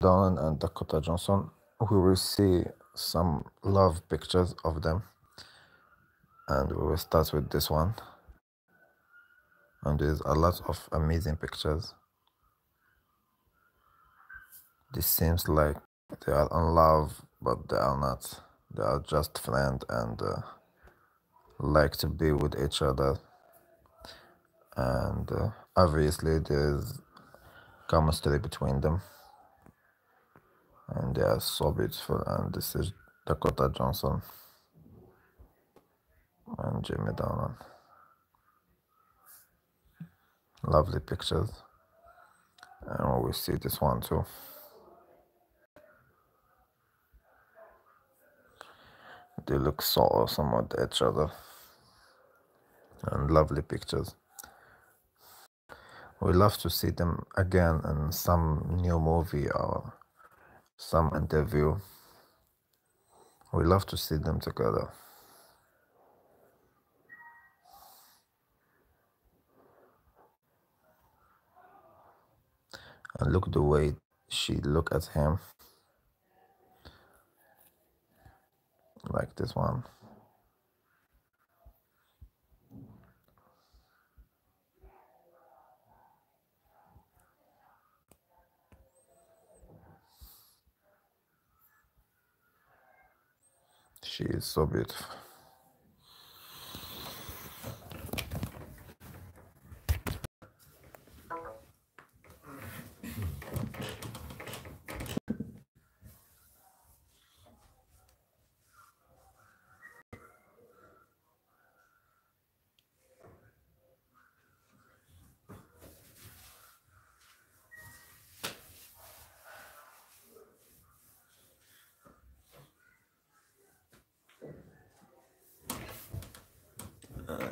Dornan and Dakota Johnson, we will see some love pictures of them. And we will start with this one. And there's a lot of amazing pictures. This seems like they are in love, but they are not. They are just friends and uh, like to be with each other. And uh, obviously, there's chemistry between them. And they are so beautiful. And this is Dakota Johnson and Jimmy Dornan. Lovely pictures. And we see this one too. They look so awesome with each other. And lovely pictures. We love to see them again in some new movie or some interview. We love to see them together. And look the way she look at him. Like this one. She is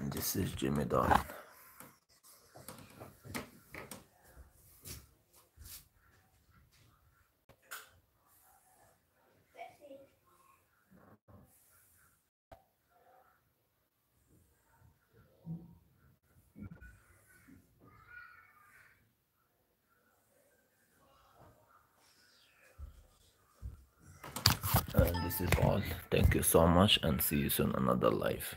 And this is Jimmy Dornan. And this is all. Thank you so much and see you soon another live.